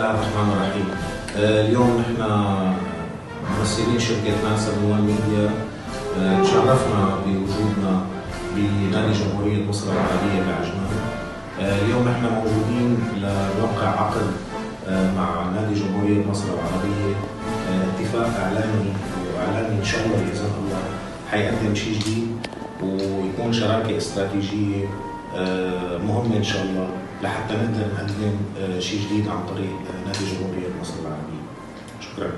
الله الرحمن الرحيم. آه، اليوم نحن ممثلين شركة ناسا نوال ميديا آه، تشرفنا بوجودنا بنادي جمهورية مصر العربية بعجمان آه، اليوم نحن موجودين لنوقع عقد مع نادي جمهورية مصر العربية. اتفاق إعلامي وإعلامي إن شاء الله بإذن الله حيقدم شيء جديد ويكون شراكة استراتيجية مهمة إن شاء الله لحتى نقدر نقدم شيء جديد عن طريق نادي جمهورية مصر العربية. شكرا.